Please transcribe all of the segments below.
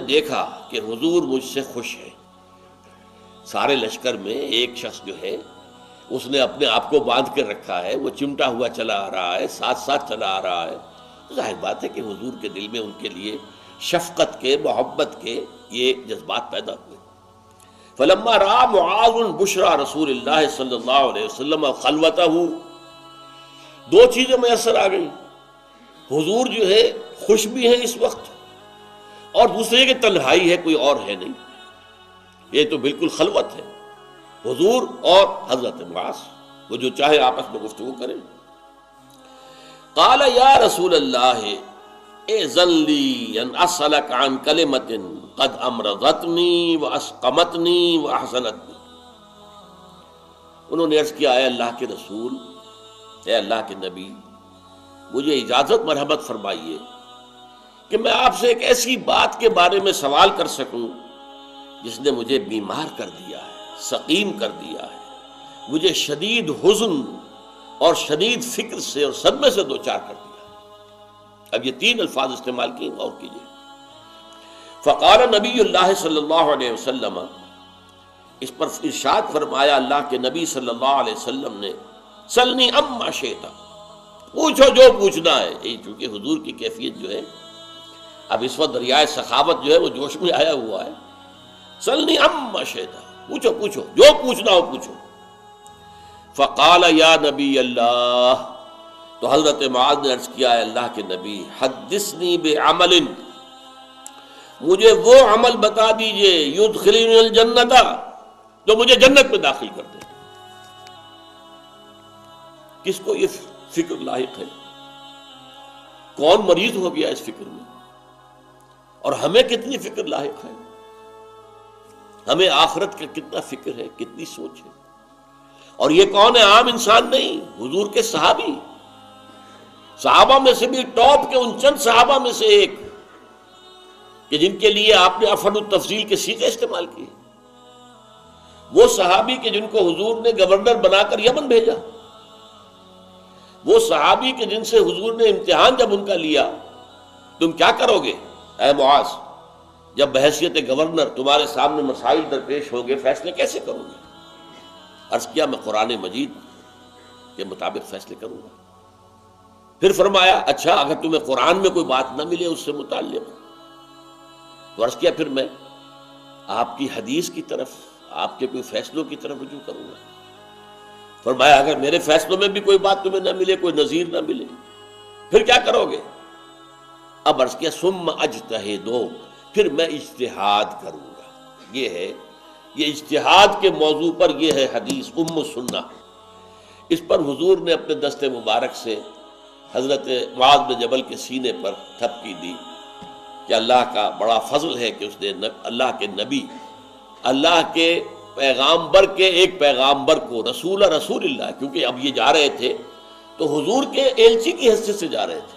देखा कि हुजूर मुझसे खुश है सारे लश्कर में एक शख्स जो है उसने अपने आप को बाँध कर रखा है वो चिमटा हुआ चला आ रहा है साथ साथ चला आ रहा है ज़ाहिर बात है कि हुजूर के दिल में उनके लिए शफकत के मोहब्बत के ये जज्बात पैदा हुए फलम्मा रा मुआजुन बुशरा रसूल वसल्लम खलवता दो चीज़ें मैसर आ गई हुजूर जो है खुश भी है इस वक्त और दूसरे की तन्हाई है कोई और है नहीं ये तो बिल्कुल खलवत है हुजूर और हज़रत मास वो जो चाहे आपस में गुफ्तु करें काला या रसूल अल्लाह ए जल्ली कलमतिन कद अमरतनी व असकमतनी व हसनतनी उन्होंने अर्ज़ किया अल्लाह के रसूल अल्लाह के नबी, मुझे इजाज़त मरहमत फरमाइए कि मैं आपसे एक ऐसी बात के बारे में सवाल कर सकूँ, जिसने मुझे बीमार कर दिया है सकीम कर दिया है। मुझे शदीद हुजन और शदीद फ़िक्र से और सदमे से दो चार कर दिया अब ये तीन अल्फाज इस्तेमाल किए, गौर कीजिए। फ़कार नबी सल्लल्लाहु अलैहि वसल्लम, इस पर इर्शाद फरमाया, अल्लाह के नबी सल्लल्लाहु अलैहि वसल्लम ने सलनी अम्मा शेता, पूछो जो पूछना है। यही चूँकि हुजूर की कैफियत जो है, अब इस वक्त दरियाए सखावत जो है, वो जोश में आया हुआ है। सलनी अम्मा शेता, पूछो पूछो, जो पूछना हो पूछो। फ़काल या नबी अल्लाह तो हज़रत माद ने अर्ज़ किया, अल्लाह के नबी हदिसनी बे मुझे वो अमल बता दीजिए युद्ध खिली जन्नता, जो मुझे जन्नत में दाखिल कर दे। किसको ये फ़िक्र लायक है? कौन मरीज़ हो गया इस फ़िक्र में? और हमें कितनी फ़िक्र लायक है? हमें आखरत का कितना फ़िक्र है, कितनी सोच है? और ये कौन है? आम इंसान नहीं, हुजूर के सहाबी। सहाबा में से भी टॉप के उन चंद सहाबा में से एक कि जिनके लिए आपने अफन तफसील के सीधे इस्तेमाल किए। वो सहाबी के जिनको हुजूर ने गवर्नर बनाकर यमन भेजा। वो सहाबी के जिनसे हुजूर ने इम्तिहान जब उनका लिया, तुम क्या करोगे? ए मुआज, जब बहसीत गवर्नर तुम्हारे सामने मसाइल दरपेश होंगे, फैसले कैसे करोगे? अर्ज़ किया मैं कुरान मजीद के मुताबिक फैसले करूँगा। फिर फरमाया अच्छा अगर तुम्हें कुरान में कोई बात ना मिले, उससे मुताल तो अर्ज़ किया, फिर मैं आपकी हदीस की तरफ़, आपके कोई फैसलों की तरफ़ रुजू करूँगा। फरमाया, अगर मेरे फैसलों में भी कोई बात तुम्हें ना मिले, कोई नजीर ना मिले, फिर क्या करोगे? अब अर्ज़ किया सुम अज दो फिर मैं इश्तिहाद करूँगा। ये है, ये इश्तिहाद के मौजू पर यह है हदीस, उम्म सुन्ना। इस पर हुजूर ने अपने दस्ते मुबारक से हज़रत मुआज जबल के सीने पर थपकी दी। कि अल्लाह का बड़ा फजल है कि उसने अल्लाह के नबी, अल्लाह के पैगाम्बर के एक पैगाम्बर को रसूल रसूल क्योंकि अब ये जा रहे थे तो हुजूर के एलची की हैसियत से जा रहे थे।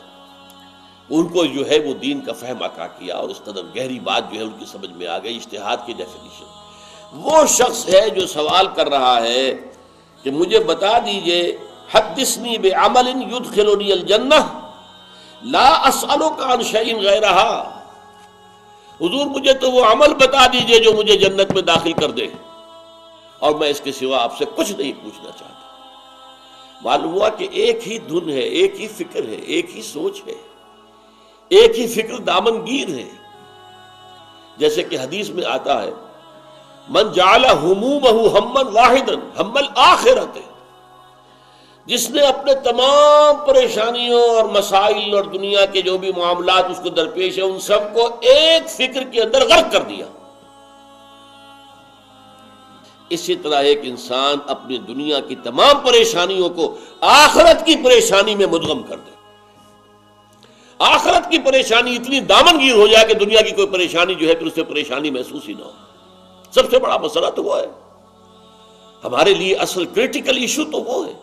उनको जो है वो दीन का फहम अका किया और उस कदर गहरी बात जो है उनकी समझ में आ गई, इश्तहाद की डेफिनेशन वो शख्स है जो सवाल कर रहा है कि मुझे बता दीजिए हदिसनी बे अमल युद्ध खिलोनी जन्ना ला असलो का अनशन गैर रहा हुजूर मुझे तो वो अमल बता दीजिए जो मुझे जन्नत में दाखिल कर दे। और मैं इसके सिवा आपसे कुछ नहीं पूछना चाहता। मालूम हुआ कि एक ही धुन है, एक ही फ़िक्र है, एक ही सोच है, एक ही फ़िक्र दामनगीर है। जैसे कि हदीस में आता है, मन जाला हमू बहु हमन वाहिदन हमल आखिरत है। जिसने अपने तमाम परेशानियों और मसाइल और दुनिया के जो भी मामला उसको दरपेश है, उन सबको एक फ़िक्र के अंदर गर्क कर दिया। इसी तरह एक इंसान अपनी दुनिया की तमाम परेशानियों को आखरत की परेशानी में मुदगम कर दे। आखरत की परेशानी इतनी दामनगीर हो जाए कि दुनिया की कोई परेशानी जो है तो उससे परेशानी महसूस ही ना हो। सबसे बड़ा मसला तो वो है। हमारे लिए असल क्रिटिकल इशू तो वो है।